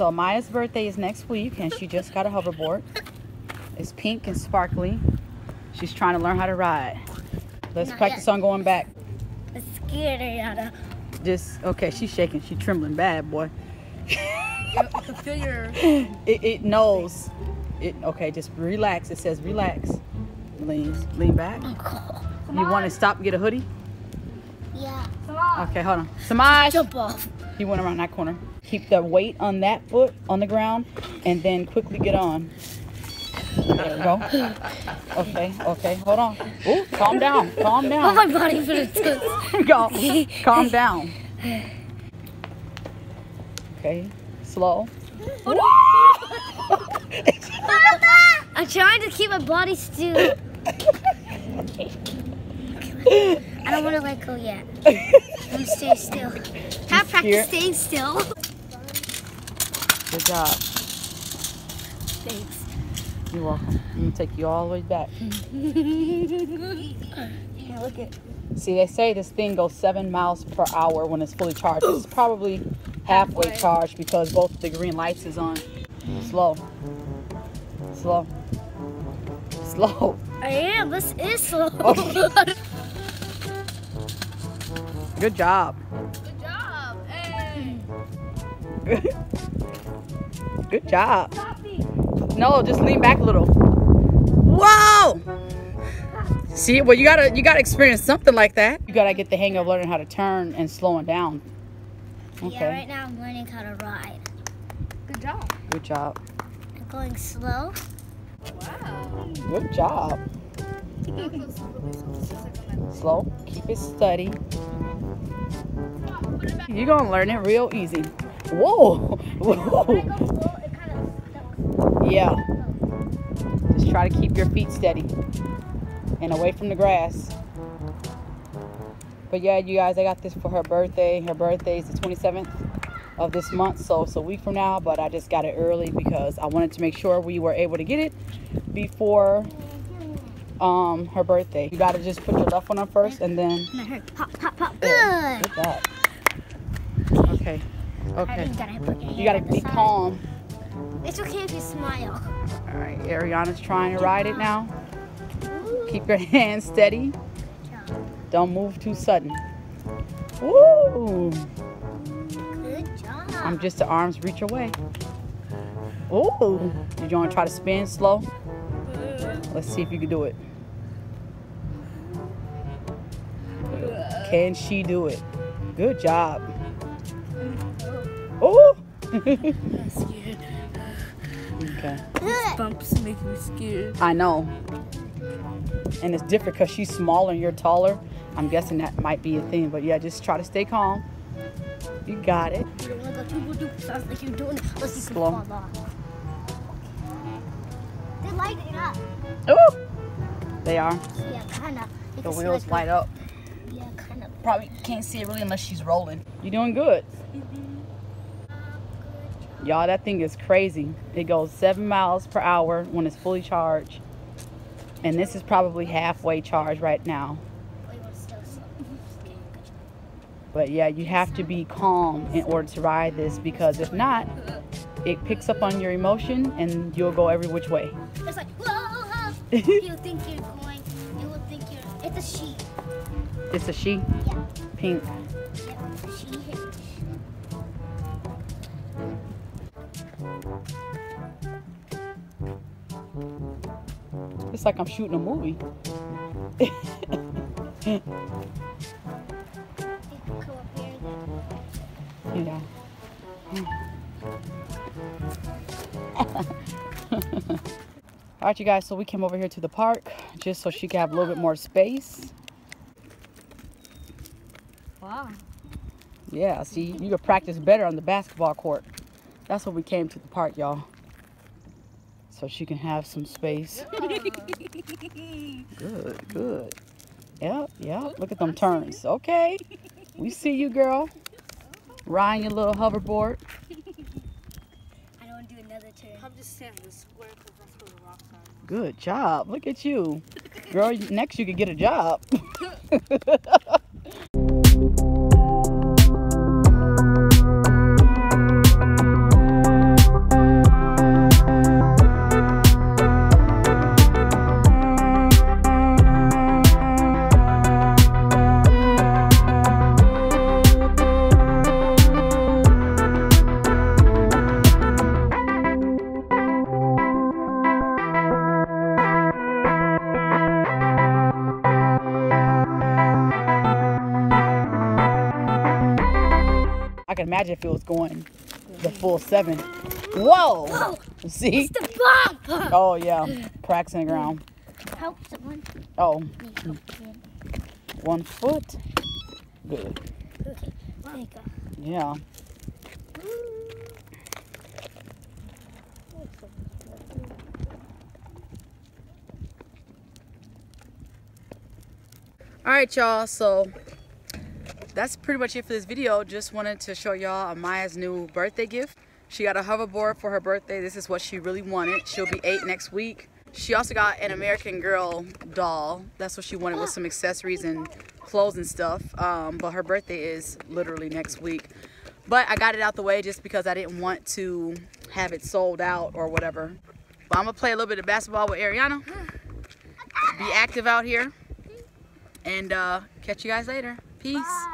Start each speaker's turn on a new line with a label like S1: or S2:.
S1: so Maya's birthday is next week, and she just got a hoverboard. It's pink and sparkly. She's trying to learn how to ride. Let's
S2: Not
S1: practice
S2: yet.
S1: on going back.
S2: I'm scared, Ariana.
S1: Just okay. She's shaking. She's trembling bad, boy.
S3: You can feel your.
S1: It, it knows. It okay. Just relax. It says relax. Lean, lean back. You want to stop and get a hoodie?
S2: Yeah.
S1: Okay, hold on. Samaj,
S2: Jump off.
S1: he went around that corner. Keep the weight on that foot on the ground, and then quickly get on. There we go. Okay, okay, hold on. Ooh, calm down, calm down.
S2: Oh, my body for the.
S1: Go, calm down. Okay, slow.
S2: I'm trying to keep my body still. I don't want to let go yet. I'm stay still. Have practice staying still.
S1: Good job.
S2: Thanks.
S1: You're welcome. I'm gonna take you all the way back.
S2: Yeah, look at.
S1: See, they say this thing goes seven miles per hour when it's fully charged. It's probably halfway charged because both the green lights is on. Slow. Slow. Slow.
S2: I am. This is slow.
S1: Okay. Good job.
S3: Good job. Hey.
S1: Good. Good job. No, just lean back a little. Whoa! See, well, you gotta you gotta experience something like that. You gotta get the hang of learning how to turn and slowing down. Okay.
S2: Yeah, right now I'm learning how to ride.
S3: Good job.
S1: Good job.
S2: I'm going slow.
S3: Wow.
S1: Good job. Slow. Keep it steady. You're gonna learn it real easy. Whoa! Whoa!
S2: it kind of
S1: Yeah. Just try to keep your feet steady and away from the grass. But yeah, you guys, I got this for her birthday. Her birthday is the 27th of this month, so it's a week from now. But I just got it early because I wanted to make sure we were able to get it before um her birthday. You gotta just put your left one on first, and then
S2: hop, hop.
S1: Good.
S2: Good.
S1: Okay. Okay.
S2: You gotta
S1: You gotta be
S2: side.
S1: calm.
S2: It's okay if you smile.
S1: All right, Ariana's trying to ride it now. Keep your hands steady. Don't move too sudden. Woo!
S2: Good job.
S1: I'm just the arms reach away. Ooh! You want to try to spin slow? Mm-hmm. Let's see if you can do it. Can she do it? Good job. Ooh! okay.
S2: Good.
S3: Bumps make me scared.
S1: I know. And it's different because she's smaller and you're taller. I'm guessing that might be a thing. But yeah, just try to stay calm. You got it.
S2: You don't want to go too boop sounds like you're doing it unless you
S1: Slow.
S2: can. They're lighting up.
S1: Ooh! They are.
S2: Yeah, kind of.
S1: The wheels light up.
S2: Yeah, kind of.
S1: Probably can't see it really unless she's rolling. You're doing good. Mm-hmm. Y'all, that thing is crazy. It goes seven miles per hour when it's fully charged. And this is probably halfway charged right now.
S2: Wait, what's still slow? Okay, good job.
S1: But yeah, you have to be calm in order to ride this because if not, it picks up on your emotion and you'll go every which way.
S2: It's like, whoa! you think you're going, it's a sheep.
S1: It's a she,
S2: Yeah,
S1: pink.
S2: yeah, it's.
S1: Like I'm shooting a movie.
S2: You can come up here and then-
S1: Yeah. All right, you guys, so we came over here to the park just so she could have a little bit more space.
S3: Wow.
S1: Yeah, see, you could practice better on the basketball court. That's what we came to the park, y'all. So she can have some space. Good, good. Yep, yep. Look at them turns. Okay. We see you, girl. Riding your little hoverboard.
S2: I don't want to do another turn.
S3: I'm just saying the square
S1: Good job. Look at you. Girl, next you could get a job. imagine if it was going the full seven. Whoa!
S2: Whoa!
S1: See?
S2: It's the bump!
S1: Oh yeah, cracks in the ground.
S2: Help someone.
S1: Oh,
S2: Me help kid.
S1: one foot. Good.
S2: Okay, there you go.
S1: Yeah. All right, y'all. So that's pretty much it for this video. Just wanted to show y'all Amiyah's new birthday gift. She got a hoverboard for her birthday. This is what she really wanted. She'll be eight next week. She also got an American Girl doll. That's what she wanted with some accessories and clothes and stuff. Um, but her birthday is literally next week. But I got it out the way just because I didn't want to have it sold out or whatever. But I'm gonna play a little bit of basketball with Ariana. Be active out here. And uh, catch you guys later. Peace.